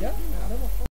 呀，那不。